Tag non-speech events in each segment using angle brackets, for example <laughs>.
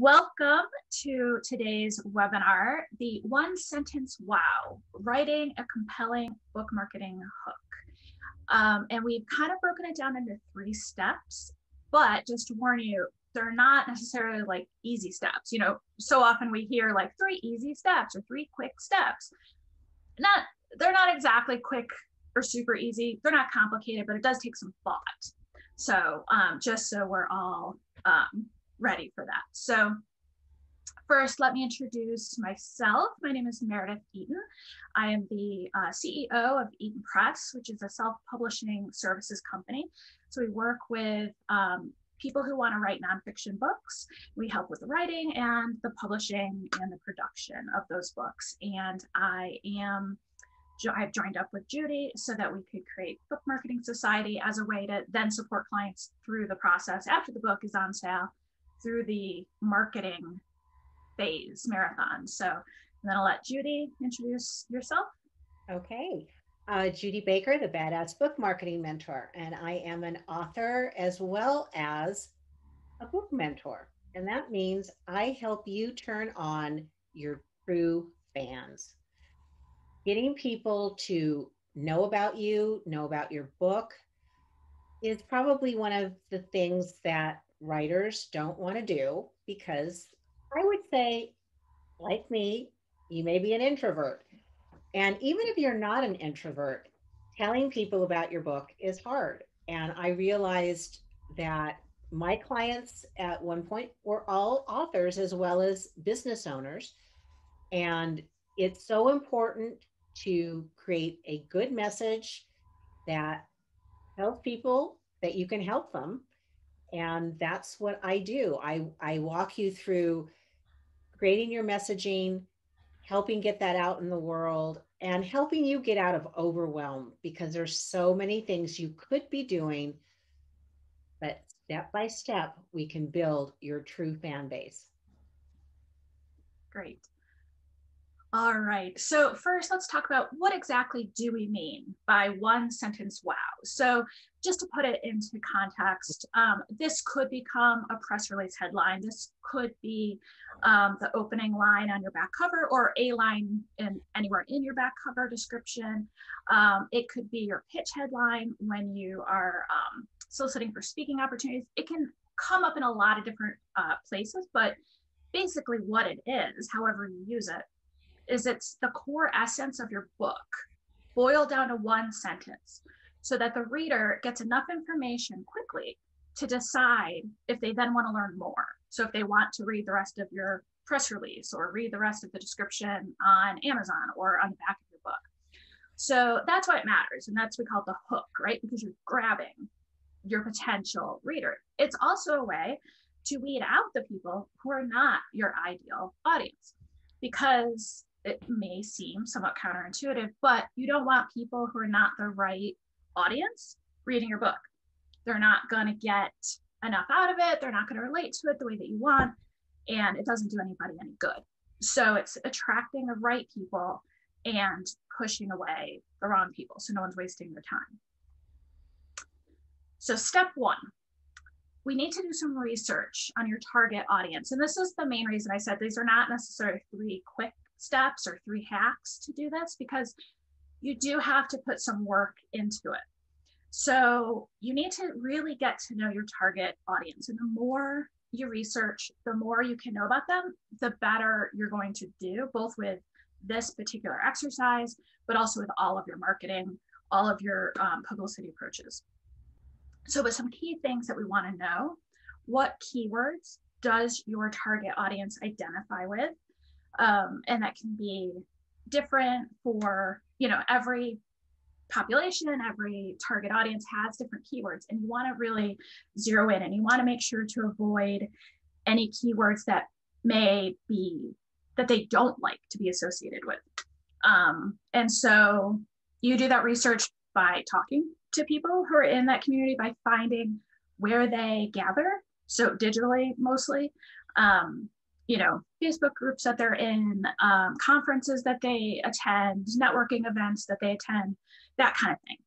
Welcome to today's webinar, the One Sentence Wow, Writing a Compelling Book Marketing Hook. Um, and we've kind of broken it down into three steps, but just to warn you, they're not necessarily like easy steps. You know, so often we hear like three easy steps or three quick steps. Not, they're not exactly quick or super easy. They're not complicated, but it does take some thought. So um, just so we're all um, ready for that. So first, let me introduce myself. My name is Meredith Eaton. I am the uh, CEO of Eaton Press, which is a self-publishing services company. So we work with um, people who want to write nonfiction books. We help with the writing and the publishing and the production of those books. And I am I've joined up with Judy so that we could create Book Marketing Society as a way to then support clients through the process after the book is on sale through the marketing phase marathon. So then I'll let Judy introduce yourself. Okay. Uh, Judy Baker, the Badass Book Marketing Mentor, and I am an author as well as a book mentor. And that means I help you turn on your true fans. Getting people to know about you, know about your book is probably one of the things that writers don't want to do because I would say, like me, you may be an introvert. And even if you're not an introvert, telling people about your book is hard. And I realized that my clients at one point were all authors as well as business owners. And it's so important to create a good message that tells people that you can help them and that's what i do. I i walk you through creating your messaging helping get that out in the world and helping you get out of overwhelm because there's so many things you could be doing but step by step we can build your true fan base. Great all right. So first, let's talk about what exactly do we mean by one sentence wow. So just to put it into context, um, this could become a press release headline. This could be um, the opening line on your back cover or a line in anywhere in your back cover description. Um, it could be your pitch headline when you are um, soliciting for speaking opportunities. It can come up in a lot of different uh, places, but basically what it is, however you use it, is it's the core essence of your book boiled down to one sentence so that the reader gets enough information quickly to decide if they then want to learn more. So if they want to read the rest of your press release or read the rest of the description on Amazon or on the back of your book. So that's why it matters. And that's what we call the hook, right? Because you're grabbing your potential reader. It's also a way to weed out the people who are not your ideal audience because it may seem somewhat counterintuitive, but you don't want people who are not the right audience reading your book. They're not going to get enough out of it. They're not going to relate to it the way that you want. And it doesn't do anybody any good. So it's attracting the right people and pushing away the wrong people. So no one's wasting their time. So, step one, we need to do some research on your target audience. And this is the main reason I said these are not necessarily three quick steps or three hacks to do this because you do have to put some work into it. So you need to really get to know your target audience. And the more you research, the more you can know about them, the better you're going to do, both with this particular exercise, but also with all of your marketing, all of your um, publicity approaches. So, with some key things that we want to know what keywords does your target audience identify with? Um, and that can be different for you know every population every target audience has different keywords and you want to really zero in and you want to make sure to avoid any keywords that may be that they don't like to be associated with. Um, and so you do that research by talking to people who are in that community by finding where they gather so digitally mostly um, you know, Facebook groups that they're in, um, conferences that they attend, networking events that they attend, that kind of thing.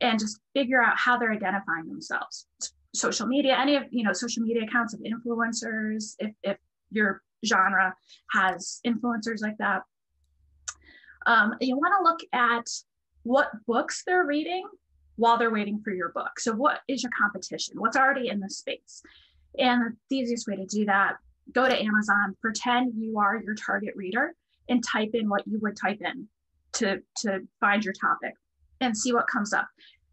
And just figure out how they're identifying themselves. Social media, any of, you know, social media accounts of influencers, if, if your genre has influencers like that. Um, you want to look at what books they're reading while they're waiting for your book. So, what is your competition? What's already in the space? And the easiest way to do that, go to Amazon, pretend you are your target reader, and type in what you would type in to, to find your topic and see what comes up.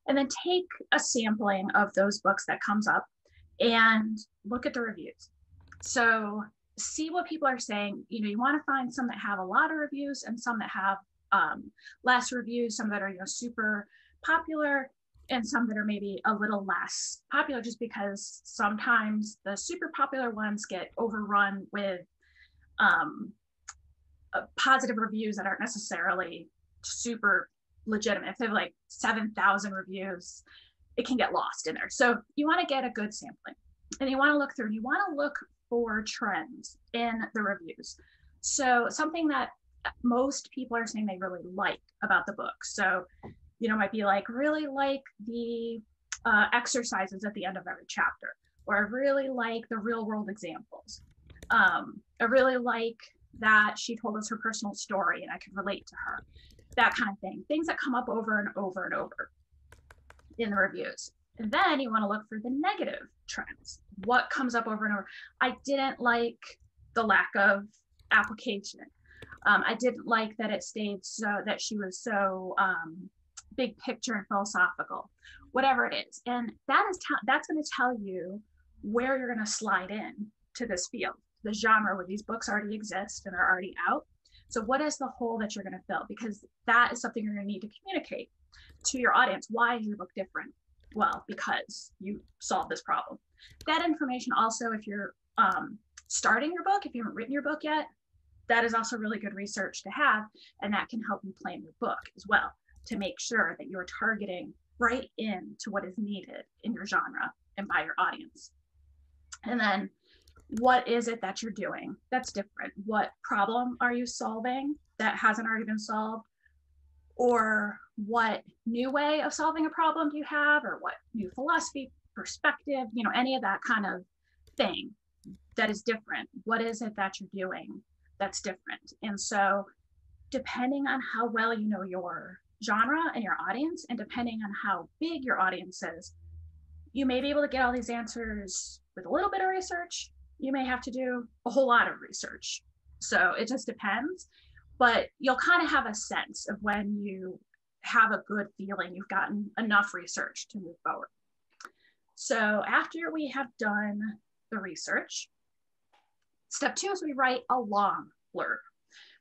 And then take a sampling of those books that comes up and look at the reviews. So see what people are saying. You know, you want to find some that have a lot of reviews and some that have um, less reviews, some that are, you know, super popular and some that are maybe a little less popular just because sometimes the super popular ones get overrun with um, uh, positive reviews that aren't necessarily super legitimate. If they have like 7,000 reviews, it can get lost in there. So you want to get a good sampling and you want to look through and you want to look for trends in the reviews. So something that most people are saying they really like about the book. So, you know, might be like, really like the uh, exercises at the end of every chapter, or I really like the real world examples. Um, I really like that she told us her personal story and I could relate to her. That kind of thing. Things that come up over and over and over in the reviews. And then you want to look for the negative trends. What comes up over and over? I didn't like the lack of application. Um, I didn't like that it stayed so that she was so um, big picture and philosophical, whatever it is. And that is t- that's going to tell you where you're going to slide in to this field, the genre where these books already exist and are already out. So, what is the hole that you're going to fill? Because that is something you're going to need to communicate to your audience. Why is your book different? Well, because you solved this problem. That information also, if you're um, starting your book, if you haven't written your book yet, that is also really good research to have. And that can help you plan your book as well to make sure that you're targeting right in to what is needed in your genre and by your audience. And then what is it that you're doing that's different? What problem are you solving that hasn't already been solved? Or what new way of solving a problem do you have? Or what new philosophy, perspective, you know, any of that kind of thing that is different? What is it that you're doing that's different? And so, depending on how well you know your genre and your audience, and depending on how big your audience is, you may be able to get all these answers with a little bit of research. You may have to do a whole lot of research. So it just depends. But you'll kind of have a sense of when you have a good feeling you've gotten enough research to move forward. So after we have done the research, step two is we write a long blurb.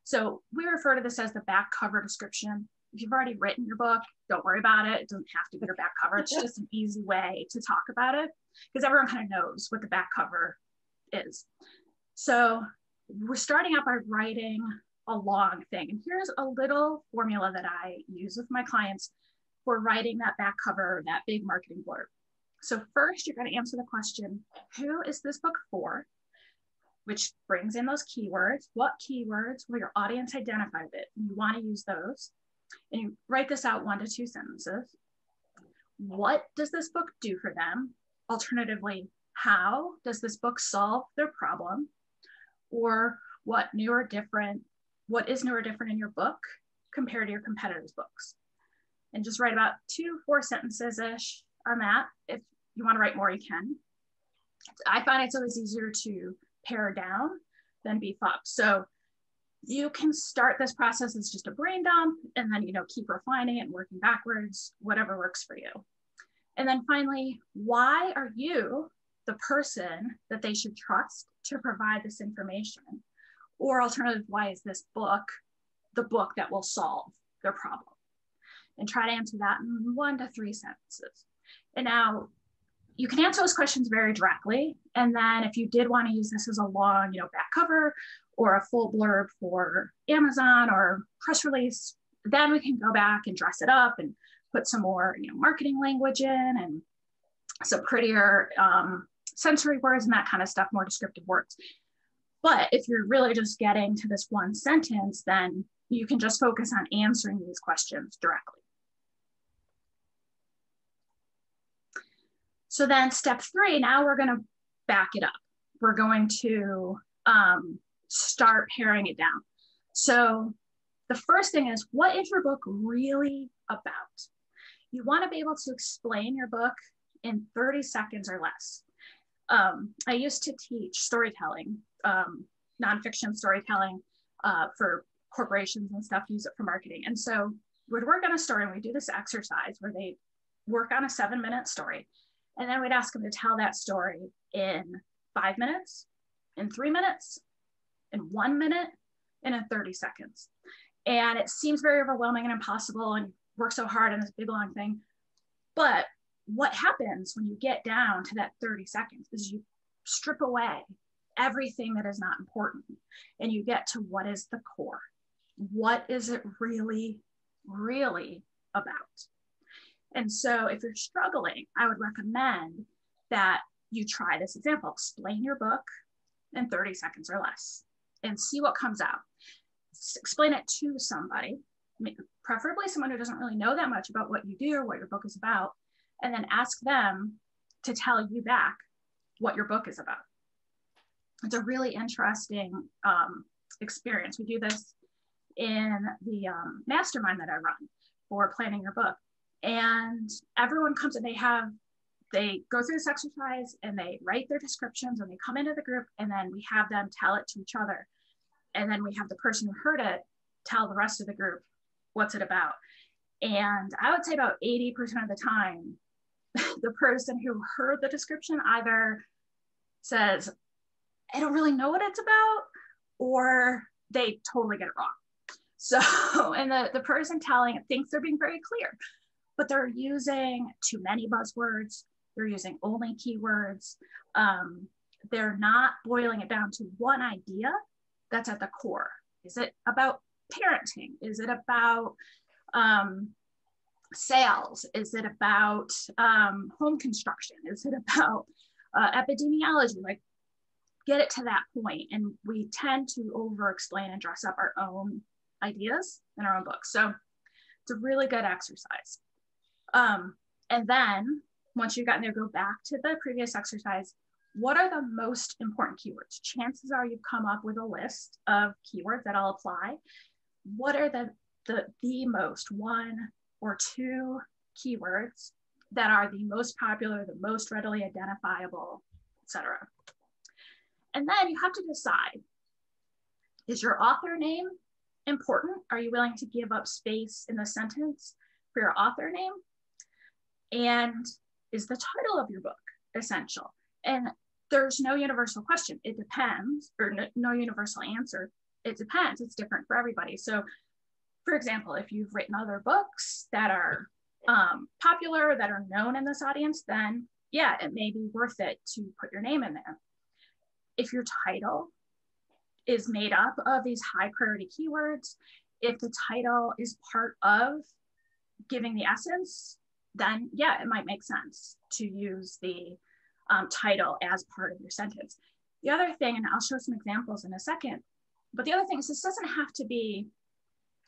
So we refer to this as the back cover description if you've already written your book, don't worry about it. It doesn't have to be your back cover. It's just an <laughs> easy way to talk about it because everyone kind of knows what the back cover is. So we're starting out by writing a long thing. And here's a little formula that I use with my clients for writing that back cover, that big marketing blurb. So first you're going to answer the question, who is this book for? Which brings in those keywords. What keywords will your audience identify with? You want to use those and you write this out one to two sentences. What does this book do for them? Alternatively, how does this book solve their problem? Or what new or different, what is new or different in your book compared to your competitors' books? And just write about two, four sentences ish on that. If you want to write more, you can. I find it's always easier to pare down than beef up. So you can start this process as just a brain dump and then you know keep refining it and working backwards whatever works for you. And then finally why are you the person that they should trust to provide this information? Or alternative why is this book the book that will solve their problem? And try to answer that in one to three sentences. And now you can answer those questions very directly. And then if you did want to use this as a long you know back cover or a full blurb for Amazon or press release, then we can go back and dress it up and put some more you know, marketing language in and some prettier um, sensory words and that kind of stuff, more descriptive words. But if you're really just getting to this one sentence, then you can just focus on answering these questions directly. So then step three, now we're going to back it up. We're going to um, start paring it down. So the first thing is what is your book really about? You want to be able to explain your book in 30 seconds or less. Um, I used to teach storytelling, um, nonfiction storytelling uh, for corporations and stuff, use it for marketing. And so we'd work on a story and we do this exercise where they work on a seven minute story. And then we'd ask them to tell that story in five minutes, in three minutes, in one minute, and in 30 seconds. And it seems very overwhelming and impossible and work so hard on this big long thing. But what happens when you get down to that 30 seconds is you strip away everything that is not important and you get to what is the core. What is it really, really about? And so if you're struggling, I would recommend that you try this example. Explain your book in 30 seconds or less and see what comes out. Explain it to somebody, preferably someone who doesn't really know that much about what you do or what your book is about, and then ask them to tell you back what your book is about. It's a really interesting um, experience. We do this in the um, mastermind that I run for planning your book. And everyone comes and they have they go through this exercise and they write their descriptions and they come into the group and then we have them tell it to each other. And then we have the person who heard it tell the rest of the group what's it about. And i would say about 80% of the time <laughs> the person who heard the description either says i don't really know what it's about or they totally get it wrong. So <laughs> and the, the person telling it thinks they're being very clear but they're using too many buzzwords they're using only keywords. Um, they're not boiling it down to one idea that's at the core. Is it about parenting? Is it about um, sales? Is it about um, home construction? Is it about uh, epidemiology? Like, get it to that point. And we tend to over explain and dress up our own ideas in our own books. So it's a really good exercise. Um, and then once you've gotten there, go back to the previous exercise. What are the most important keywords? Chances are you've come up with a list of keywords that I'll apply. What are the, the, the most one or two keywords that are the most popular, the most readily identifiable, etc. And then you have to decide, is your author name important? Are you willing to give up space in the sentence for your author name? And is the title of your book essential? And there's no universal question. It depends, or no, no universal answer. It depends. It's different for everybody. So, for example, if you've written other books that are um, popular, that are known in this audience, then yeah, it may be worth it to put your name in there. If your title is made up of these high priority keywords, if the title is part of giving the essence, then yeah, it might make sense to use the um, title as part of your sentence. The other thing, and I'll show some examples in a second, but the other thing is this doesn't have to be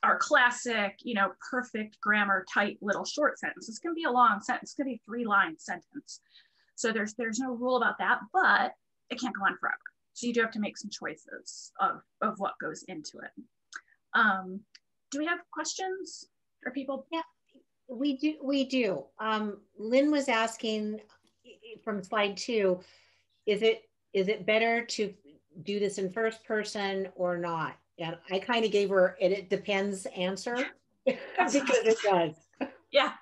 our classic, you know, perfect grammar tight little short sentence. This can be a long sentence, it can be a three line sentence. So there's there's no rule about that, but it can't go on forever. So you do have to make some choices of, of what goes into it. Um, do we have questions? Are people? Yeah, we do. We do. Um, Lynn was asking from slide two, is it is it better to do this in first person or not? And I kind of gave her it, it depends answer <laughs> because it does. <laughs> Yeah,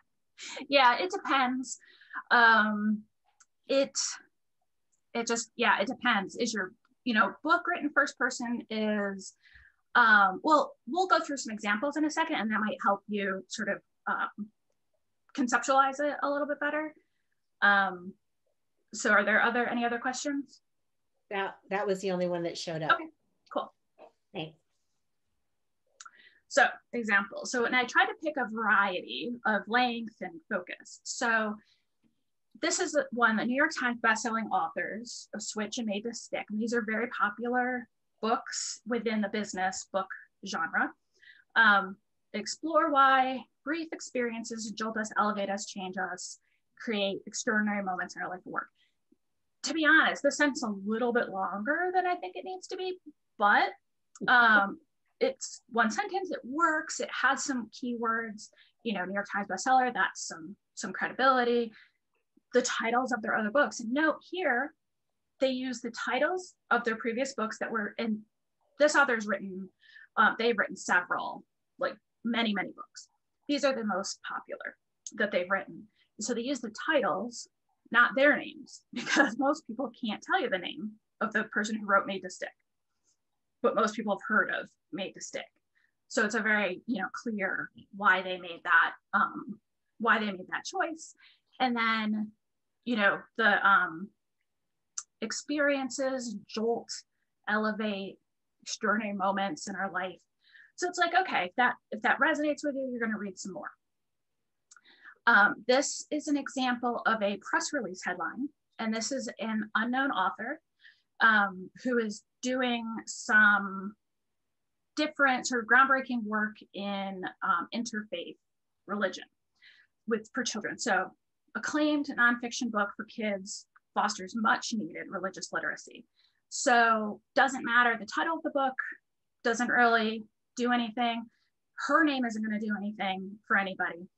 yeah, it depends. Um, it it just yeah, it depends. Is your you know book written first person is um, well, we'll go through some examples in a second, and that might help you sort of um, conceptualize it a little bit better. Um, so are there other any other questions? That that was the only one that showed up. Okay, cool. Thanks. So example. So and I tried to pick a variety of length and focus. So this is one that New York Times bestselling authors of Switch and Made to Stick. And these are very popular books within the business book genre. Um, explore why brief experiences jolt us, elevate us, change us, create extraordinary moments in our life work. to be honest, this sentence a little bit longer than I think it needs to be, but um, <laughs> it's one sentence. It works. It has some keywords. You know, New York Times bestseller. That's some some credibility. The titles of their other books. And note here, they use the titles of their previous books that were in. This author's written. Um, they've written several, like many many books. These are the most popular that they've written. So they use the titles not their names, <laughs> because most people can't tell you the name of the person who wrote Made to Stick. But most people have heard of Made to Stick. So it's a very, you know, clear why they made that, um, why they made that choice. And then, you know, the um, experiences, jolt, elevate, extraordinary moments in our life. So it's like, okay, if that if that resonates with you, you're going to read some more. Um, this is an example of a press release headline, and this is an unknown author um, who is doing some different sort of groundbreaking work in um, interfaith religion with for children. So acclaimed nonfiction book for kids fosters much needed religious literacy. So doesn't matter the title of the book, doesn't really do anything. Her name isn't going to do anything for anybody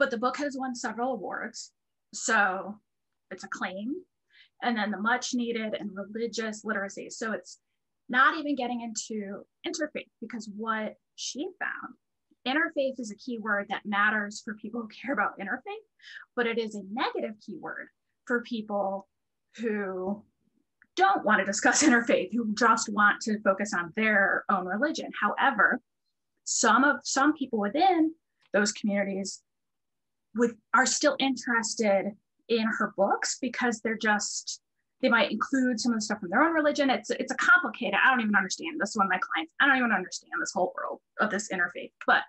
but the book has won several awards. So it's acclaimed. And then the much needed and religious literacy. So it's not even getting into interfaith because what she found, interfaith is a keyword that matters for people who care about interfaith, but it is a negative keyword for people who don't want to discuss <laughs> interfaith, who just want to focus on their own religion. However, some of some people within those communities with are still interested in her books because they're just they might include some of the stuff from their own religion. It's it's a complicated. I don't even understand this. One of my clients. I don't even understand this whole world of this interfaith. But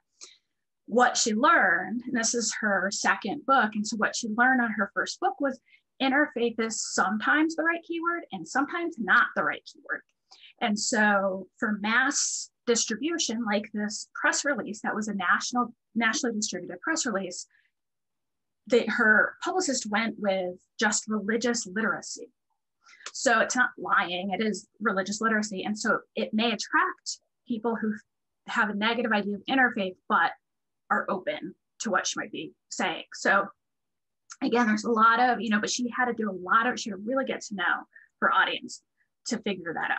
what she learned, and this is her second book, and so what she learned on her first book was interfaith is sometimes the right keyword and sometimes not the right keyword. And so for mass distribution, like this press release that was a national nationally distributed press release, that her publicist went with just religious literacy. So it's not lying, it is religious literacy. And so it may attract people who have a negative idea of interfaith, but are open to what she might be saying. So again, there's a lot of, you know, but she had to do a lot of, she really get to know her audience to figure that out.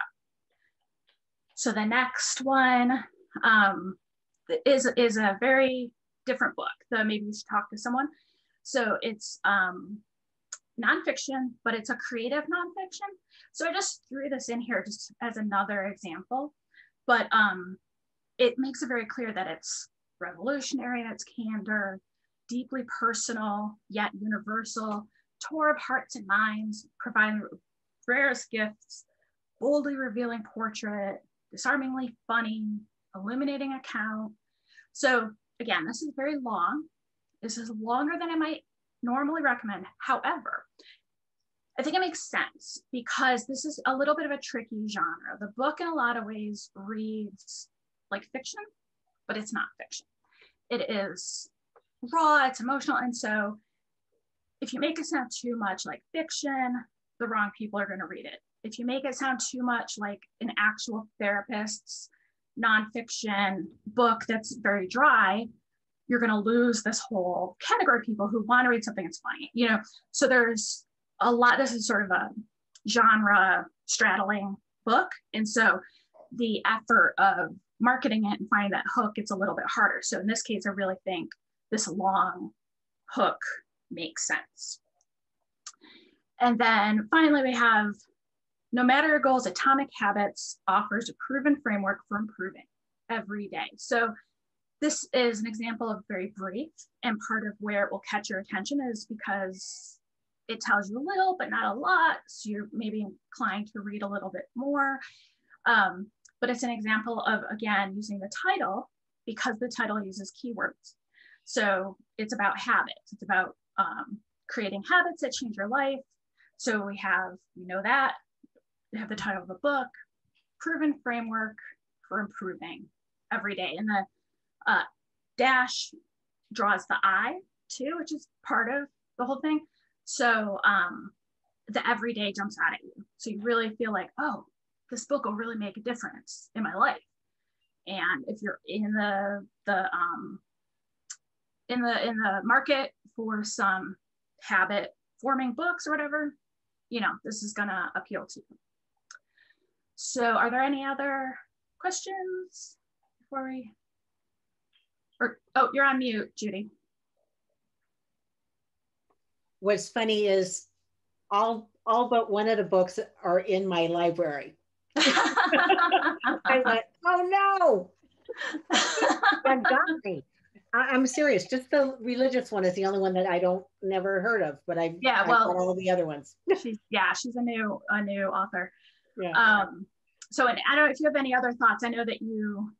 So the next one um, is, is a very different book. The maybe you should talk to someone. So it's um, nonfiction, but it's a creative nonfiction. So I just threw this in here just as another example, but um, it makes it very clear that it's revolutionary, it's candor, deeply personal, yet universal, tour of hearts and minds, providing rarest gifts, boldly revealing portrait, disarmingly funny, illuminating account. So again, this is very long, this is longer than I might normally recommend. However, I think it makes sense because this is a little bit of a tricky genre. The book, in a lot of ways, reads like fiction, but it's not fiction. It is raw, it's emotional. And so, if you make it sound too much like fiction, the wrong people are going to read it. If you make it sound too much like an actual therapist's nonfiction book that's very dry, you're going to lose this whole category of people who want to read something that's funny, you know? So there's a lot, this is sort of a genre straddling book. And so the effort of marketing it and finding that hook, it's a little bit harder. So in this case, I really think this long hook makes sense. And then finally, we have no matter your goals, Atomic Habits offers a proven framework for improving every day. So this is an example of very brief and part of where it will catch your attention is because it tells you a little but not a lot so you're maybe inclined to read a little bit more um, but it's an example of again using the title because the title uses keywords so it's about habits it's about um, creating habits that change your life so we have you know that we have the title of the book proven framework for improving every day and the uh, dash draws the eye too, which is part of the whole thing. So um, the everyday jumps out at you. So you really feel like, oh, this book will really make a difference in my life. And if you're in the the um in the in the market for some habit forming books or whatever, you know, this is gonna appeal to you. So are there any other questions before we or oh you're on mute, Judy. What's funny is all all but one of the books are in my library. <laughs> I went, oh no, <laughs> that got me. I, am serious. Just the religious one is the only one that I don't never heard of, but I yeah, well, all the other ones. <laughs> she's yeah, she's a new a new author. Yeah. Um. So, and I don't know if you have any other thoughts. I know that you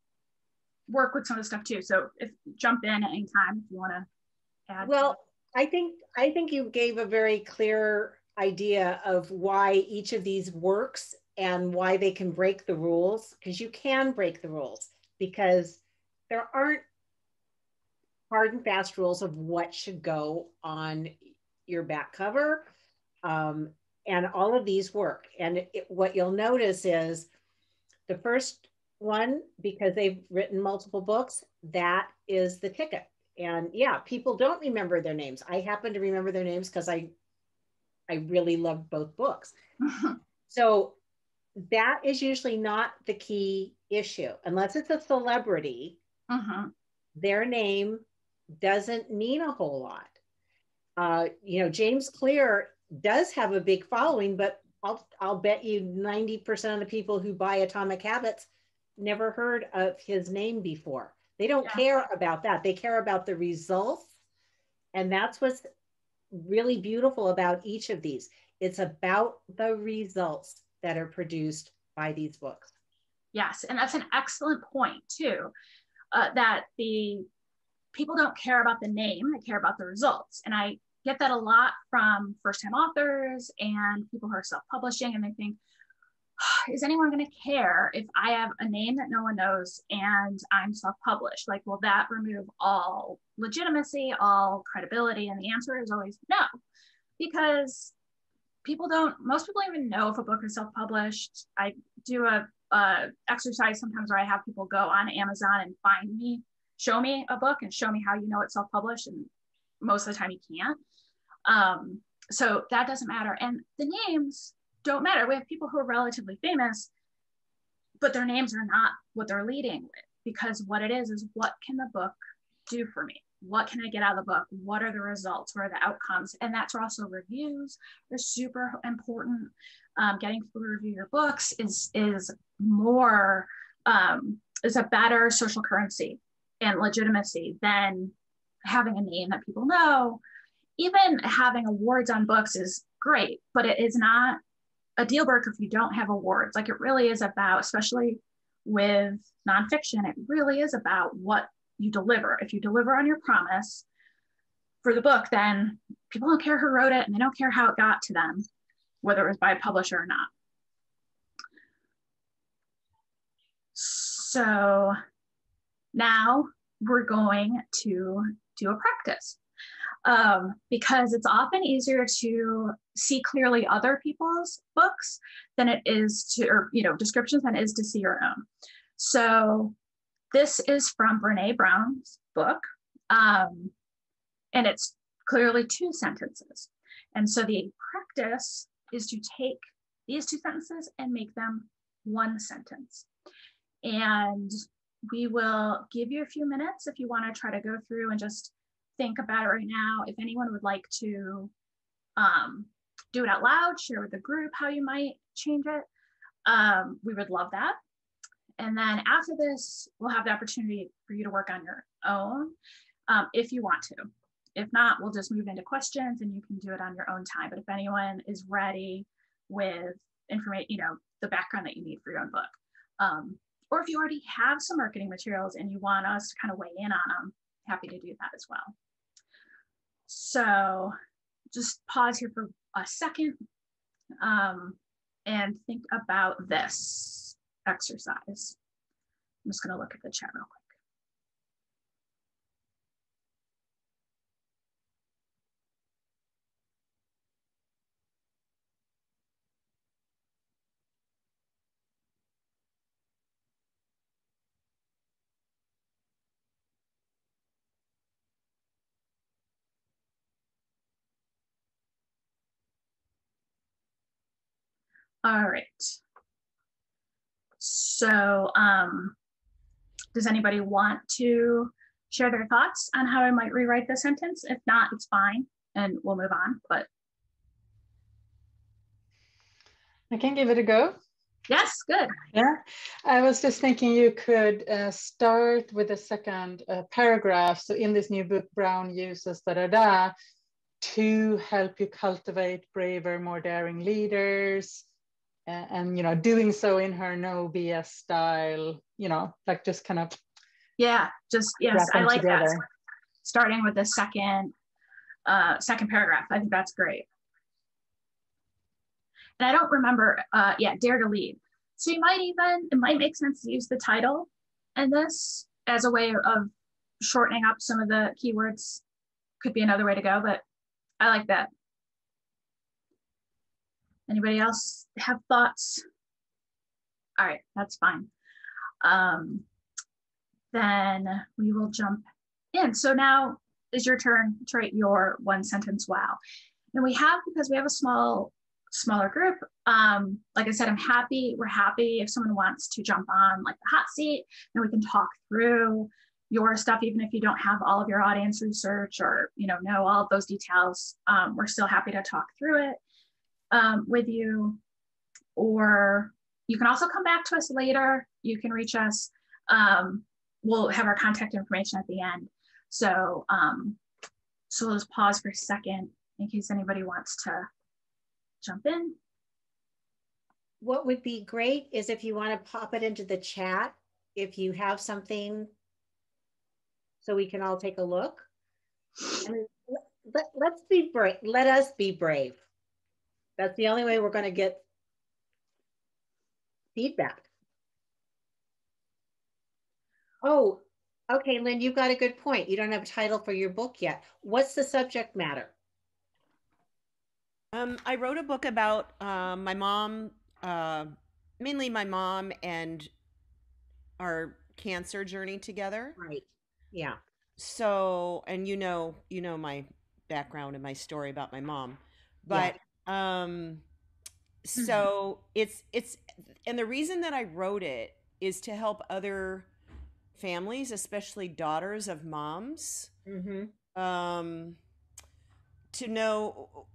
work with some of the stuff too. So, if jump in at any time if you want to add. Well, I think I think you gave a very clear idea of why each of these works and why they can break the rules because you can break the rules because there aren't hard and fast rules of what should go on your back cover. Um, and all of these work. And it, what you'll notice is the first one, because they've written multiple books, that is the ticket. And yeah, people don't remember their names. I happen to remember their names because I I really love both books. <laughs> so that is usually not the key issue unless it's a celebrity. Uh-huh. Their name doesn't mean a whole lot. Uh, you know, James Clear does have a big following, but I'll I'll bet you 90% of the people who buy Atomic Habits never heard of his name before. They don't yeah. care about that. They care about the results. And that's what's really beautiful about each of these. It's about the results that are produced by these books. Yes, and that's an excellent point too. Uh, that the people don't care about the name, they care about the results. And I get that a lot from first time authors and people who are self publishing, and they think, is anyone going to care if I have a name that no one knows and I'm self published? Like, will that remove all legitimacy, all credibility? And the answer is always no, because people don't, most people don't even know if a book is self published. I do a, a exercise sometimes where I have people go on Amazon and find me show me a book and show me how you know it's self-published and most of the time you can't. Um, so that doesn't matter. And the names don't matter. We have people who are relatively famous but their names are not what they're leading with because what it is is what can the book do for me? What can i get out of the book? What are the results? What are the outcomes? And that's also reviews are super important. Um, getting people to review your books is is more um, is a better social currency and legitimacy than having a name that people know. Even having awards on books is great, but it is not a deal breaker if you don't have awards. Like it really is about, especially with nonfiction, it really is about what you deliver. If you deliver on your promise for the book, then people don't care who wrote it and they don't care how it got to them, whether it was by a publisher or not. So now we're going to do a practice um, because it's often easier to see clearly other people's books than it is to, or, you know, descriptions than it is to see your own. So this is from Brene Brown's book. Um, and it's clearly two sentences. And so the practice is to take these two sentences and make them one sentence. And we will give you a few minutes if you want to try to go through and just think about it right now. If anyone would like to um, do it out loud, share with the group how you might change it, um, we would love that. And then after this, we'll have the opportunity for you to work on your own um, if you want to. If not, we'll just move into questions and you can do it on your own time. But if anyone is ready with information, you know, the background that you need for your own book, um, or if you already have some marketing materials and you want us to kind of weigh in on them, happy to do that as well. So just pause here for a second um, and think about this exercise. I'm just going to look at the chat real quick. All right. So, um, does anybody want to share their thoughts on how I might rewrite the sentence? If not, it's fine and we'll move on. But I can give it a go. yes, good. Yeah, I was just thinking you could uh, start with the second uh, paragraph. So in this new book, Brown uses da da da to help you cultivate braver, more daring leaders, and, and you know, doing so in her no BS style. You know, like just kind of Yeah, just yes, I like that. Starting with the second uh, second paragraph. I think that's great. And I don't remember, uh, yeah, dare to lead. So you might even, it might make sense to use the title in this as a way of shortening up some of the keywords. Could be another way to go, but I like that. Anybody else have thoughts? All right, that's fine. Um, then we will jump in. So now is your turn to write your one sentence wow. And we have, because we have a small, smaller group, um, like I said, I'm happy, we're happy if someone wants to jump on like the hot seat and we can talk through your stuff, even if you don't have all of your audience research or, you know, know all of those details, um, we're still happy to talk through it um, with you. Or you can also come back to us later. You can reach us. Um, we'll have our contact information at the end. So, um, so let's pause for a second in case anybody wants to jump in. What would be great is if you want to pop it into the chat, if you have something so we can all take a look. And let, let's be brave. Let us be brave. That's the only way we're going to get feedback. Oh, okay, Lynn, you've got a good point. You don't have a title for your book yet. What's the subject matter? Um, I wrote a book about um, my mom, uh, mainly my mom and our cancer journey together. Right. Yeah. So, and you know, you know my background and my story about my mom, but um, <clears throat> so it's it's and the reason that I wrote it is to help other families, especially daughters of moms, Mm-hmm. um to know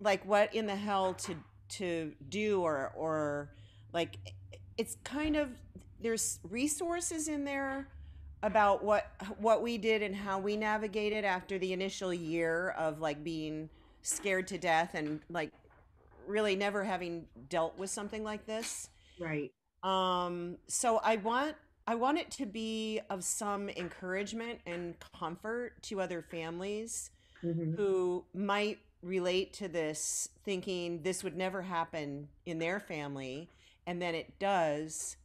like what in the hell to to do or or like it's kind of there's resources in there about what what we did and how we navigated after the initial year of like being scared to death and like really never having dealt with something like this Right. um so i want i want it to be of some encouragement and comfort to other families Mhm. who might relate to this thinking this would never happen in their family and then it does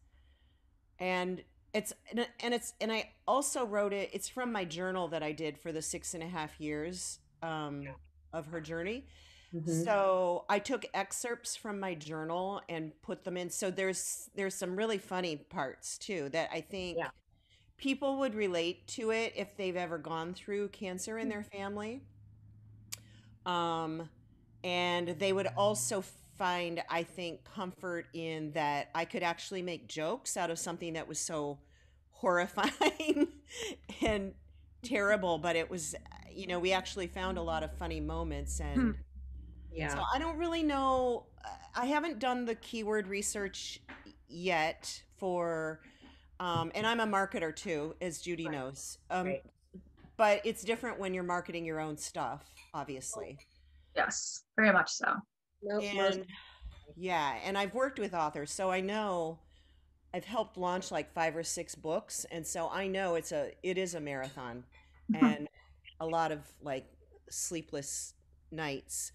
and it's and and it's and i also wrote it it's from my journal that i did for the six and a half years um, Yeah. Of her journey Mhm. so I took excerpts from my journal and put them in. So there's there's some really funny parts too that I think Yeah. people would relate to it if they've ever gone through cancer in their family. Um and they would also find I think comfort in that I could actually make jokes out of something that was so horrifying <laughs> and terrible, but it was you know, we actually found a lot of funny moments and Yeah. so I don't really know. uh, I haven't done the keyword research yet for, um, and I'm a marketer too, as Judy Right. knows. Um, Right. But it's different when you're marketing your own stuff, obviously. Yes, very much so. No, most- And yeah, and I've worked with authors, so I know I've helped launch like five or six books, and so I know it's a it is a marathon and a lot of like sleepless nights.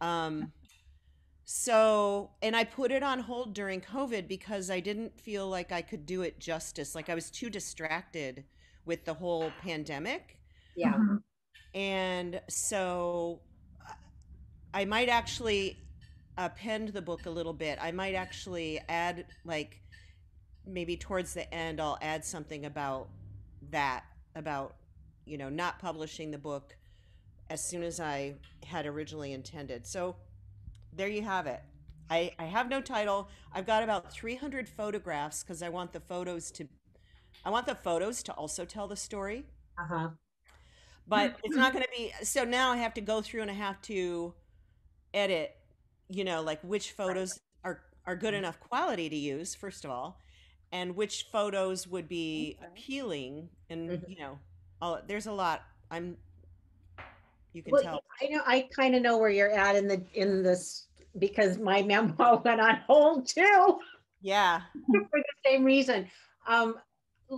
Um, so, and I put it on hold during COVID because I didn't feel like I could do it justice. Like I was too distracted with the whole pandemic. yeah. Mhm. And so I might actually append the book a little bit. I might actually add, like, maybe towards the end, I'll add something about that, about, you know, not publishing the book as soon as I had originally intended. So there you have it. I, I have no title. I've got about 300 photographs because I want the photos to, I want the photos to also tell the story. Uh huh. But it's not going to be, so now I have to go through and I have to edit, you know, like which photos are, are good enough quality to use, first of all, and which photos would be appealing. And, Mhm. you know, all, there's a lot. I'm, you can Well, tell. I know, I kind of know where you're at in the, in this, because my memo <laughs> went on hold too, Yeah. <laughs> for the same reason. Um,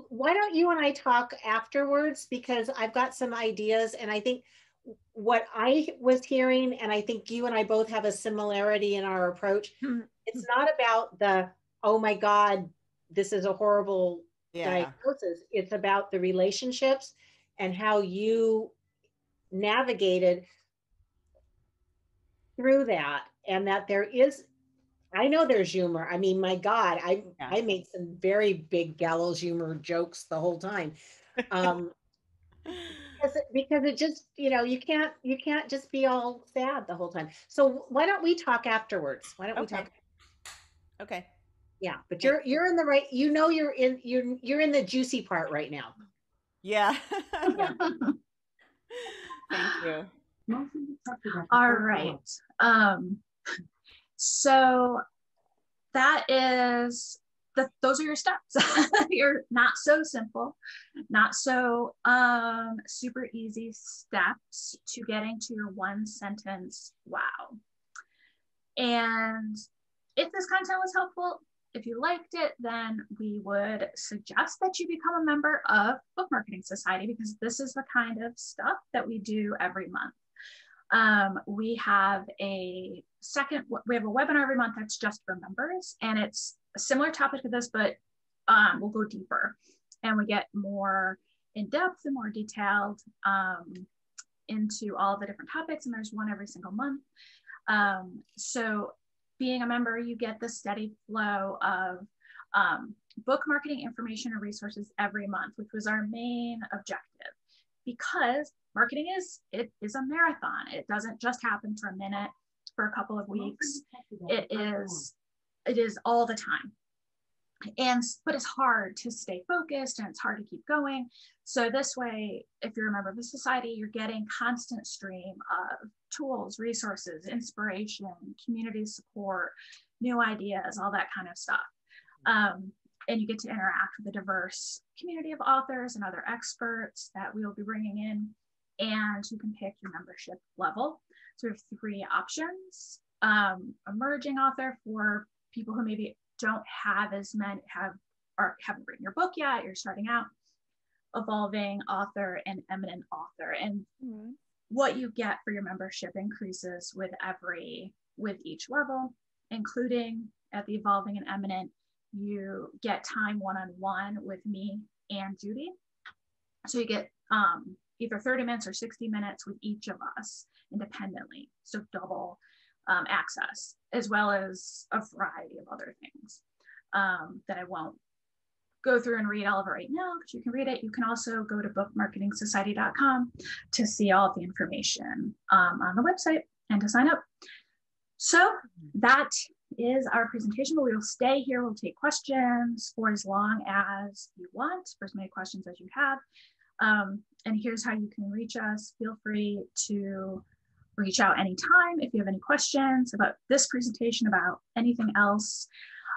why don't you and I talk afterwards? Because I've got some ideas and I think what I was hearing, and I think you and I both have a similarity in our approach. Hmm. It's not about the, oh my God, this is a horrible Yeah. diagnosis. It's about the relationships and how you navigated through that and that there is I know there's humor. I mean, my God, I Yeah. I made some very big gallows humor jokes the whole time. Um because it, because it just, you know, you can't you can't just be all sad the whole time. So why don't we talk afterwards? Why don't we talk Okay. yeah, but you're you're in the right you know you're in you're you're in the juicy part right now. Yeah. Yeah. <laughs> Thank you. All right. Um, so that is the, those are your steps. <laughs> You're not so simple, not so um, super easy steps to getting to your one sentence wow. And if this content was helpful, if you liked it, then we would suggest that you become a member of Book Marketing Society because this is the kind of stuff that we do every month. Um, we have a second, we have a webinar every month that's just for members, and it's a similar topic to this, but um, we'll go deeper and we get more in depth and more detailed um, into all the different topics. And there's one every single month. Um, so, being a member, you get the steady flow of um, book marketing information and resources every month, which was our main objective. Because marketing is it is a marathon. It doesn't just happen for a minute, for a couple of weeks. It is it is all the time. And but it's hard to stay focused and it's hard to keep going. So this way, if you're a member of the society, you're getting constant stream of tools, resources, inspiration, community support, new ideas, all that kind of stuff. Um, and you get to interact with a diverse community of authors and other experts that we will be bringing in. And you can pick your membership level. So we have three options. Um, emerging author for people who maybe don't have as many have or haven't written your book yet, you're starting out. Evolving author and eminent author. And what you get for your membership increases with every with each level, including at the evolving and eminent, you get time one-on-one with me and Judy. So you get um, either 30 minutes or 60 minutes with each of us independently. So double um, access, as well as a variety of other things um, that I won't go through and read all of it right now because you can read it. You can also go to bookmarketingsociety.com to see all the information um, on the website and to sign up. So that is our presentation, but we will stay here. We'll take questions for as long as you want, for as many questions as you have. Um, and here's how you can reach us. Feel free to reach out anytime if you have any questions about this presentation, about anything else.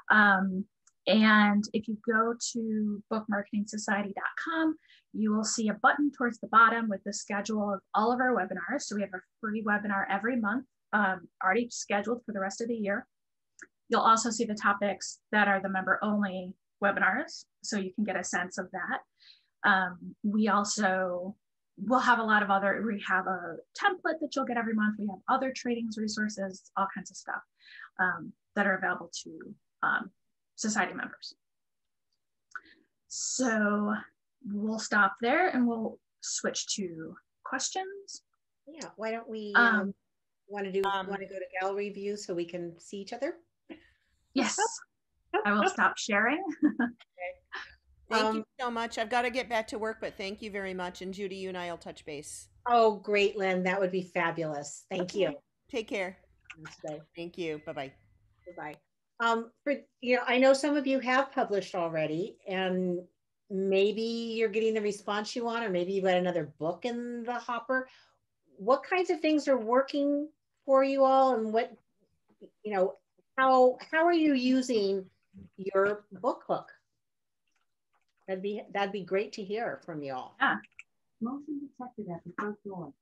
Um, and if you go to bookmarketingsociety.com, you will see a button towards the bottom with the schedule of all of our webinars. So we have a free webinar every month, um, already scheduled for the rest of the year. You'll also see the topics that are the member only webinars, so you can get a sense of that. Um, we also will have a lot of other, we have a template that you'll get every month. We have other tradings resources, all kinds of stuff um, that are available to um, society members. So we'll stop there and we'll switch to questions. Yeah, why don't we, Um, um, want to do, um, want to go to gallery view so we can see each other? Yes, I will stop sharing. <laughs> Thank Um, you so much. I've got to get back to work, but thank you very much. And Judy, you and I will touch base. Oh, great, Lynn, that would be fabulous. Thank you. Take care. Thank you. Bye bye. Bye. Um, for you know, I know some of you have published already, and maybe you're getting the response you want, or maybe you've got another book in the hopper. What kinds of things are working for you all, and what you know, how how are you using your book hook? That'd be that'd be great to hear from you all. Yeah. Motion detected at the front door.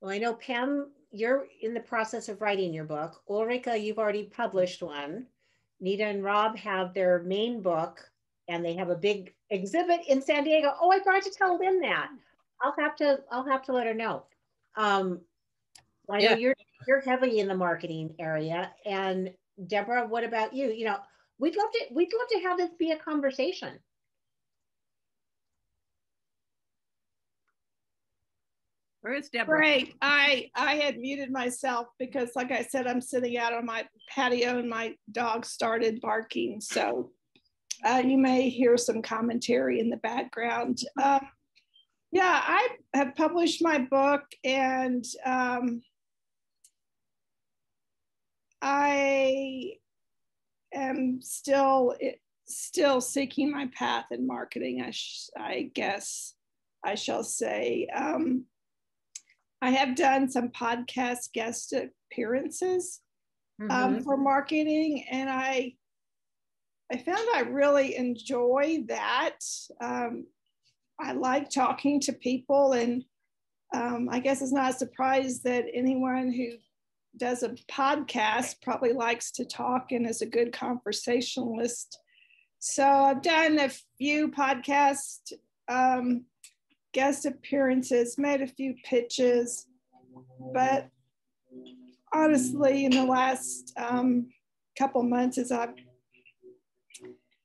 Well, I know Pam, you're in the process of writing your book. Ulrika, you've already published one. Nita and Rob have their main book and they have a big exhibit in San Diego. Oh, I forgot to tell Lynn that. I'll have to I'll have to let her know. Um, I know Yeah. you're you're heavy in the marketing area. And Deborah, what about you? You know, we'd love to we'd love to have this be a conversation. Where's Deborah? Great. I I had muted myself because, like I said, I'm sitting out on my patio and my dog started barking. So uh, you may hear some commentary in the background. Uh, yeah, I have published my book and um, I am still still seeking my path in marketing. I sh- I guess I shall say. Um, I have done some podcast guest appearances um, Mhm. for marketing, and I I found I really enjoy that. Um, I like talking to people, and um, I guess it's not a surprise that anyone who does a podcast probably likes to talk and is a good conversationalist. So I've done a few podcast um, guest appearances, made a few pitches, but honestly, in the last um, couple months, as I've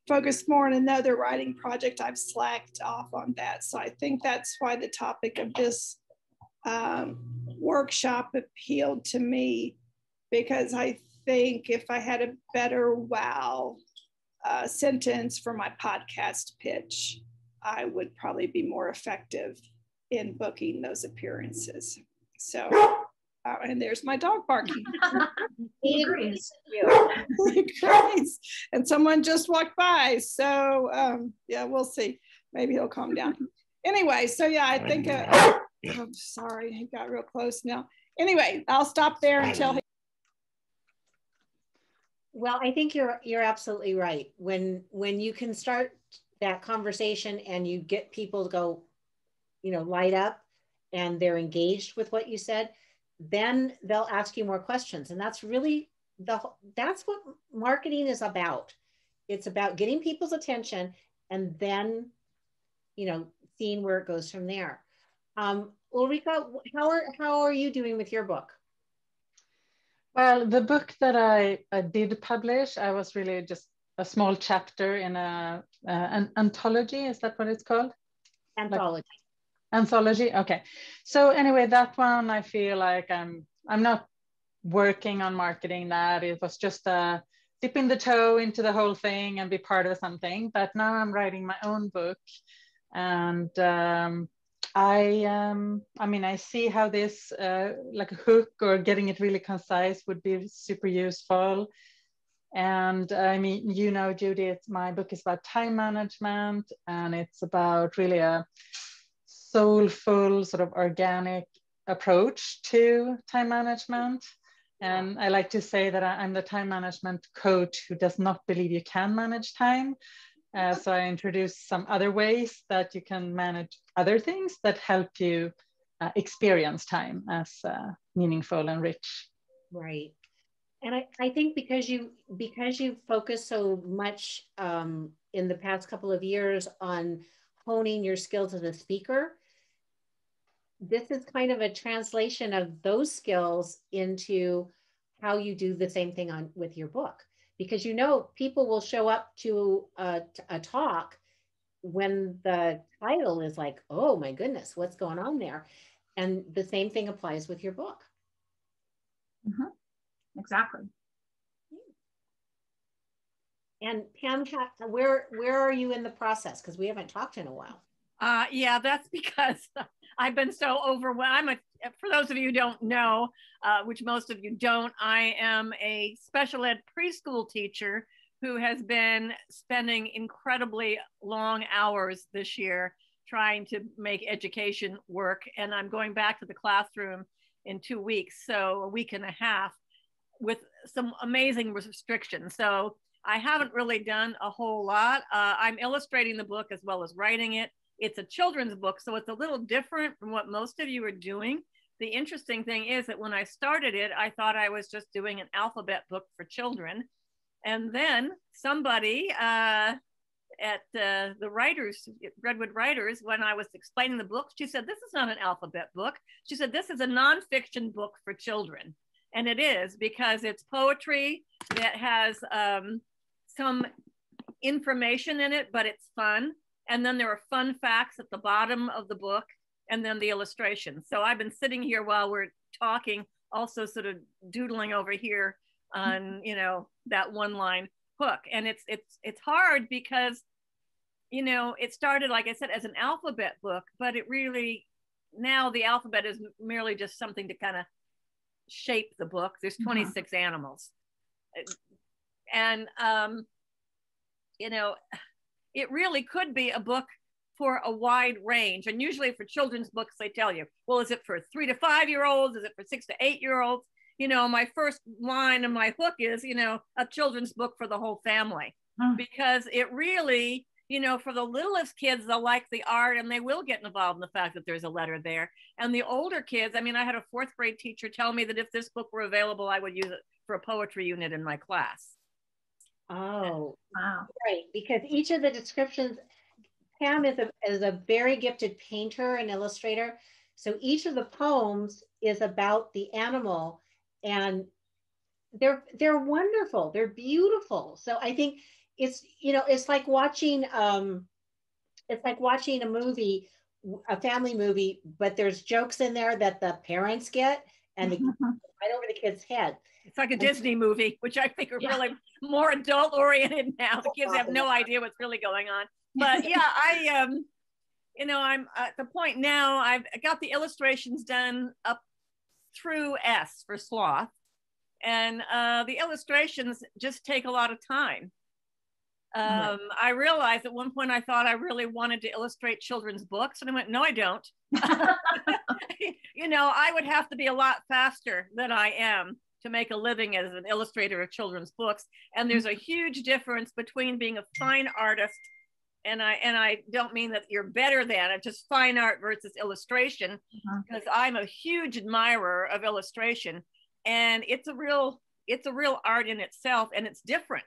focused more on another writing project, I've slacked off on that. So I think that's why the topic of this um, workshop appealed to me because I think if I had a better wow uh, sentence for my podcast pitch, I would probably be more effective in booking those appearances. So, uh, and there's my dog barking. <laughs> <laughs> <laughs> He agrees. Great. And someone just walked by. So, um, yeah, we'll see. Maybe he'll calm down. Anyway, so yeah, I think, uh, I'm sorry, he got real close now. Anyway, I'll stop there until he. Well, I think you're you're absolutely right. When when you can start that conversation and you get people to go, you know, light up and they're engaged with what you said, then they'll ask you more questions. And that's really the that's what marketing is about. It's about getting people's attention and then, you know, seeing where it goes from there. Um, Ulrika, how are how are you doing with your book? Well, the book that I, I did publish, I was really just a small chapter in a uh, an anthology. Is that what it's called? Anthology. Anthology. Okay. So anyway, that one I feel like I'm I'm not working on marketing that. It was just a dipping the toe into the whole thing and be part of something. But now I'm writing my own book, and um, I um, I mean I see how this uh, like a hook or getting it really concise would be super useful. And I mean, you know, Judy, it's, my book is about time management, and it's about really a soulful, sort of organic approach to time management. And I like to say that I- I'm the time management coach who does not believe you can manage time. Uh, so I introduce some other ways that you can manage other things that help you uh, experience time as uh, meaningful and rich. Right. And I, I think because you because you focus so much um, in the past couple of years on honing your skills as a speaker, this is kind of a translation of those skills into how you do the same thing on with your book. Because you know people will show up to a, a talk when the title is like, oh my goodness, what's going on there? And the same thing applies with your book. Exactly. And Pam, where where are you in the process? Because we haven't talked in a while. Uh, yeah, that's <laughs> because I've been so overwhelmed. I'm a, for those of you who don't know, uh, which most of you don't, I am a special ed preschool teacher who has been spending incredibly long hours this year trying to make education work. And I'm going back to the classroom in two weeks, so a week and a half with some amazing restrictions. So I haven't really done a whole lot. Uh, I'm illustrating the book as well as writing it. It's a children's book, so it's a little different from what most of you are doing. The interesting thing is that when I started it, I thought I was just doing an alphabet book for children. And then somebody uh, at uh, the writers, Redwood Writers, when I was explaining the book, she said, This is not an alphabet book. She said, This is a nonfiction book for children. And it is because it's poetry that has um, some information in it, but it's fun. And then there are fun facts at the bottom of the book and then the illustrations. So I've been sitting here while we're talking, also sort of doodling over here on, you know, that one line hook. And it's it's it's hard because you know, it started like I said as an alphabet book, but it really now the alphabet is merely just something to kind of shape the book. There's mm-hmm. 26 mm-hmm. animals. And um you know, it really could be a book for a wide range. And usually for children's books, they tell you, well, is it for three to five year olds? Is it for six to eight year olds? You know, my first line of my hook is, you know, a children's book for the whole family mm. because it really, you know, for the littlest kids, they'll like the art and they will get involved in the fact that there's a letter there. And the older kids, I mean, I had a fourth grade teacher tell me that if this book were available, I would use it for a poetry unit in my class. Oh, wow. Right. Because each of the descriptions, Pam is a, is a very gifted painter and illustrator. So each of the poems is about the animal and they're they're wonderful. They're beautiful. So I think it's you know it's like watching um it's like watching a movie a family movie but there's jokes in there that the parents get and the, right over the kid's head it's like a Disney movie, which I think are yeah. really more adult oriented now. The kids have no <laughs> idea what's really going on. But yeah, I um, you know, I'm at the point now. I've got the illustrations done up through S for sloth, and uh, the illustrations just take a lot of time. Um, I realized at one point I thought I really wanted to illustrate children's books, and I went, "No, I don't." <laughs> <laughs> you know, I would have to be a lot faster than I am to make a living as an illustrator of children's books. And there's a huge difference between being a fine artist and I and I don't mean that you're better than it, just fine art versus illustration, uh-huh. because I'm a huge admirer of illustration, and it's a real it's a real art in itself, and it's different.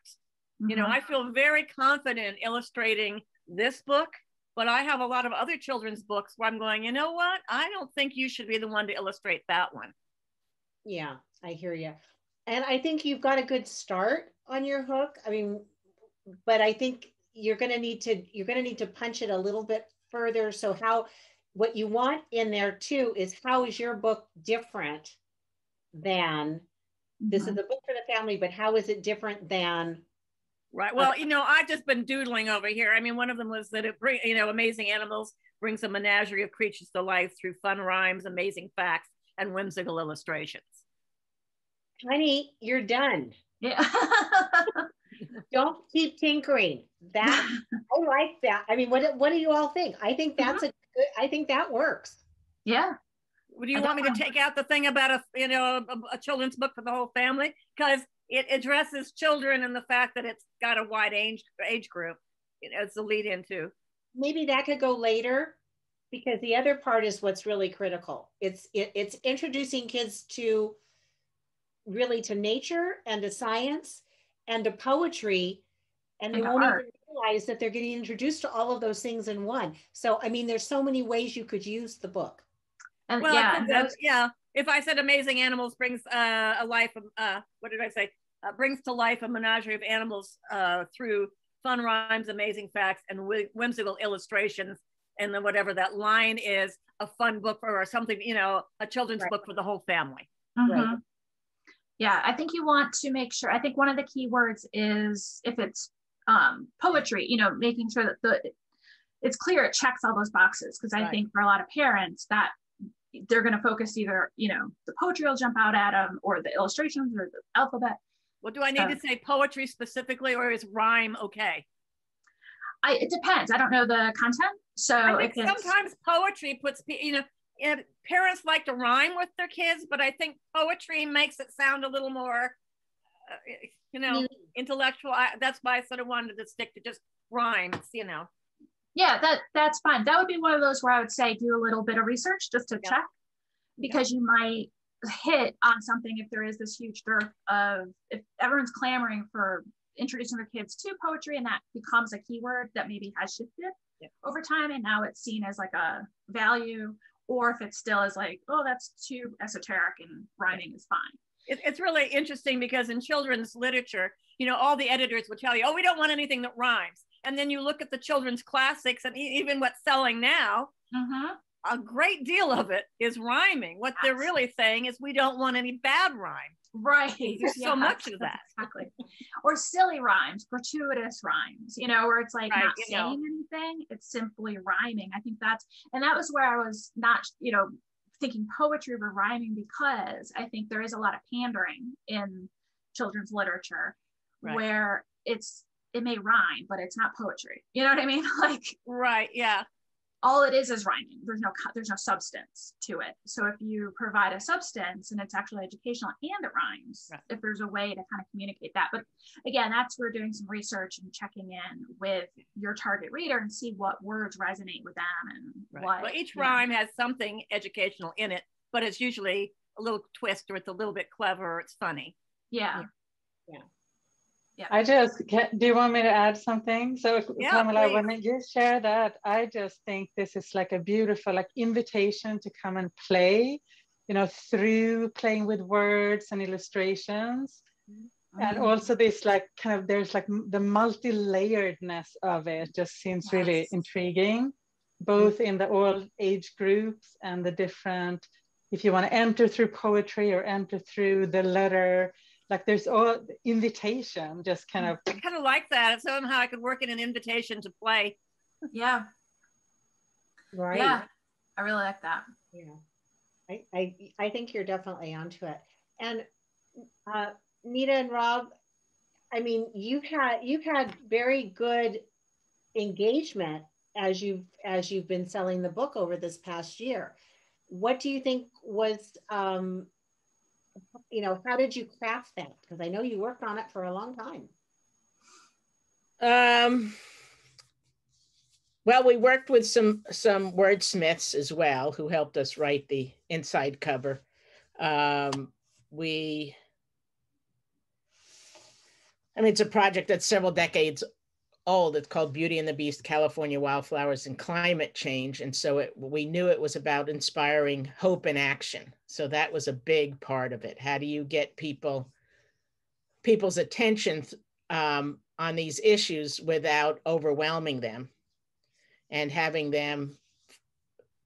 You know, uh-huh. I feel very confident illustrating this book, but I have a lot of other children's books where I'm going, you know what? I don't think you should be the one to illustrate that one. Yeah, I hear you. And I think you've got a good start on your hook. I mean, but I think you're going to need to you're going to need to punch it a little bit further. So how what you want in there too is how is your book different than mm-hmm. this is mm-hmm. a book for the family, but how is it different than Right. Well, you know, I've just been doodling over here. I mean, one of them was that it bring, you know, amazing animals brings a menagerie of creatures to life through fun rhymes, amazing facts, and whimsical illustrations honey, you're done. Yeah. <laughs> Don't keep tinkering. That I like that. I mean, what what do you all think? I think that's mm-hmm. a good. I think that works. Yeah. Do you want me to take out the thing about a you know a, a children's book for the whole family because it addresses children and the fact that it's got a wide age age group. It's the lead into. Maybe that could go later because the other part is what's really critical. It's it, it's introducing kids to really to nature and to science and to poetry and they won't even realize that they're getting introduced to all of those things in one. So i mean there's so many ways you could use the book. And well, yeah yeah if i said amazing animals brings uh, a life of uh, what did i say? Uh, brings to life a menagerie of animals uh, through fun rhymes amazing facts and whimsical illustrations and then whatever that line is a fun book or something you know a children's right. book for the whole family mm-hmm. right yeah, I think you want to make sure. I think one of the key words is if it's um, poetry, you know, making sure that the it's clear it checks all those boxes because I Right. think for a lot of parents that they're going to focus either you know the poetry will jump out at them or the illustrations or the alphabet. Well, do I need to say poetry specifically or is rhyme okay? I it depends. I don't know the content, so I think sometimes poetry puts, you know, parents like to rhyme with their kids, but I think poetry makes it sound a little more, uh, you know, intellectual. I, that's why I sort of wanted to stick to just rhymes, you know. yeah that that's fine that would be one of those where i would say do a little bit of research just to Yeah. check because you might hit on something if there is this huge dearth of if everyone's clamoring for introducing their kids to poetry and that becomes a keyword that maybe has shifted Yeah. over time and now it's seen as like a value or if it still is like oh that's too esoteric and rhyming is fine It, it's really interesting because in children's literature, you know, all the editors would tell you, oh, we don't want anything that rhymes. And then you look at the children's classics and e- even what's selling now, mm-hmm. a great deal of it is rhyming. What they're really saying is we don't want any bad rhyme. Right. <laughs> There's so much of <laughs> that. Exactly. Or silly rhymes, gratuitous rhymes, you know, where it's like Right, not saying know. anything, it's simply rhyming. I think that's, and that was where I was not, you know, thinking poetry over rhyming because I think there is a lot of pandering in children's literature Right. where it's, it may rhyme, but it's not poetry. You know what I mean? <laughs> Like Right. Yeah. All it is is rhyming. There's no there's no substance to it. So if you provide a substance and it's actually educational and it rhymes, Right. if there's a way to kind of communicate that. But again, that's where doing some research and checking in with your target reader and see what words resonate with them and Right. what. Well, each yeah. rhyme has something educational in it, but it's usually a little twist or it's a little bit clever or it's funny. Yeah. Yeah. I just can, do you want me to add something? So Yeah, Pamela, please. when you share that, I just think this is like a beautiful like invitation to come and play, you know, through playing with words and illustrations. And Mhm. also this like kind of there's like the multi-layeredness of it just seems really intriguing, both in the all age groups and the different, if you want to enter through poetry or enter through the letter, like there's all invitation, just kind of I kind of like that. Somehow I could work in an invitation to play. Yeah. Right. Yeah. I really like that. Yeah. I, I, I think you're definitely onto it. And uh, Nita and Rob, I mean, you've had you've had very good engagement as you've as you've been selling the book over this past year. What do you think was um, you know, how did you craft that? Because I know you worked on it for a long time. Um, well, we worked with some some wordsmiths as well who helped us write the inside cover. Um, we, I mean, it's a project that's several decades old. It's called Beauty and the Beast: California Wildflowers and Climate Change, and so it, we knew it was about inspiring hope and action. So that was a big part of it. How do you get people people's attention um, on these issues without overwhelming them and having them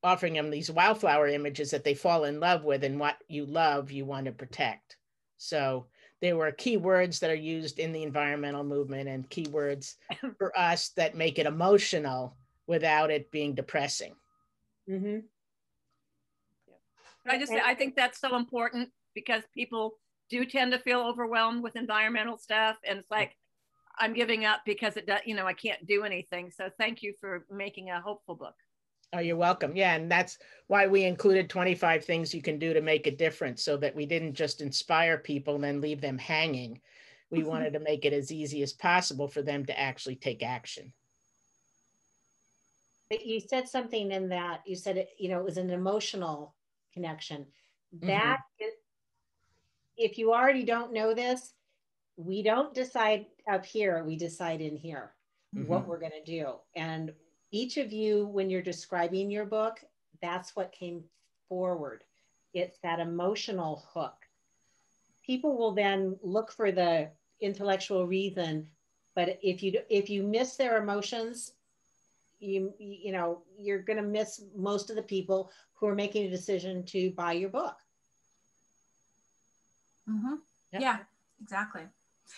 offering them these wildflower images that they fall in love with and what you love you want to protect so there were keywords that are used in the environmental movement and keywords <laughs> for us that make it emotional without it being depressing Mm-hmm. I just I think that's so important because people do tend to feel overwhelmed with environmental stuff, and it's like I'm giving up because it does. You know, I can't do anything. So thank you for making a hopeful book. Oh you're welcome yeah and that's why we included 25 things you can do to make a difference so that we didn't just inspire people and then leave them hanging we wanted to make it as easy as possible for them to actually take action But you said something in that you said it, you know, it was an emotional connection. Mhm. That is- if you already don't know this, we don't decide up here, we decide in here what we're going to do. And each of you, when you're describing your book, that's what came forward. It's that emotional hook. People will then look for the intellectual reason, but if you if you miss their emotions, you you know you're going to miss most of the people who are making a decision to buy your book. Mhm. Yep. Yeah, exactly.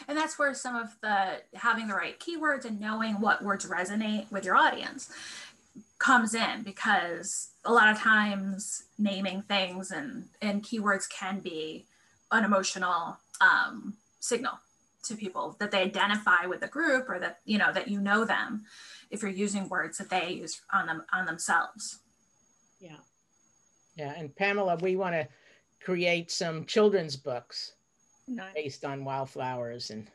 And that's where some of the having the right keywords and knowing what words resonate with your audience comes in because a lot of times naming things and, and keywords can be an emotional um, signal to people that they identify with the group or that you know that you know them if you're using words that they use on them on themselves. Yeah. Yeah, and Pamela, we want to create some children's books Nice. based on wildflowers and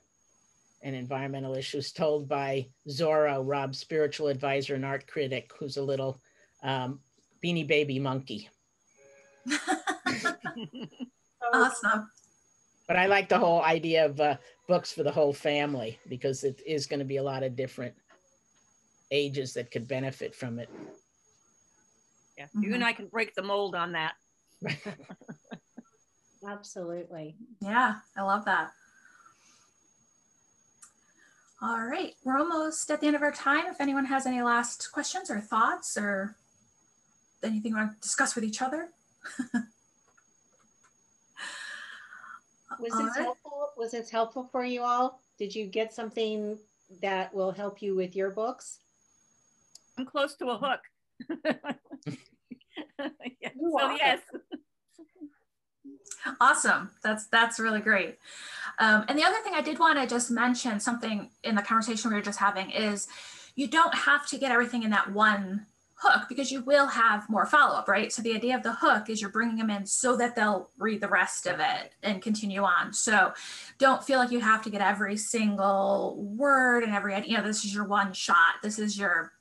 and environmental issues told by Zorro, Rob's spiritual advisor and art critic, who's a little um, beanie baby monkey. <laughs> awesome But I like the whole idea of uh, books for the whole family because it is going to be a lot of different ages that could benefit from it. Yeah, you and I can break the mold on that. <laughs> Absolutely. yeah i love that all right we're almost at the end of our time if anyone has any last questions or thoughts or anything you want to discuss with each other <laughs> Was All this right. helpful? Was this helpful for you all? Did you get something that will help you with your books? I'm close to a hook. Yeah, <laughs> You So yes, Awesome. That's that's really great. Um, and the other thing I did want to just mention something in the conversation we were just having is you don't have to get everything in that one hook because you will have more follow up, right? So the idea of the hook is you're bringing them in so that they'll read the rest of it and continue on. So don't feel like you have to get every single word and every you know this is your one shot. This is your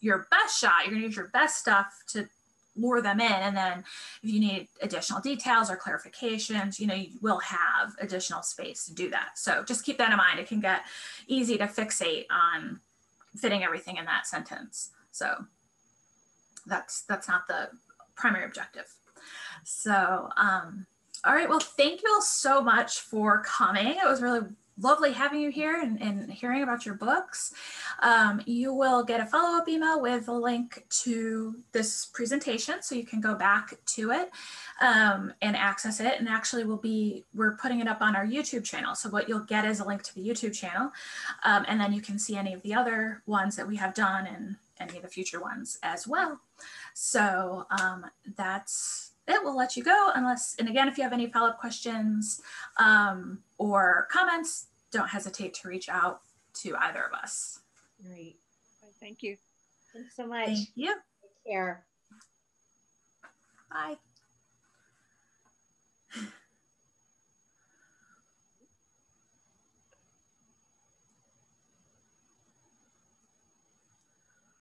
your best shot. You're going to use your best stuff to lure them in and then if you need additional details or clarifications, you know, you will have additional space to do that. So just keep that in mind. It can get easy to fixate on fitting everything in that sentence. So that's that's not the primary objective. So um, all right, well, thank you all so much for coming. It was really lovely having you here and, and hearing about your books. Um, you will get a follow-up email with a link to this presentation so you can go back to it um, and access it. And actually we'll be, we're putting it up on our YouTube channel. So what you'll get is a link to the YouTube channel. Um, and then you can see any of the other ones that we have done and any of the future ones as well. So um, that's it. We'll let you go unless, and again, if you have any follow-up questions um, or comments, don't hesitate to reach out to either of us. Great. thank you. Thanks so much. Thank you. Take care. Bye.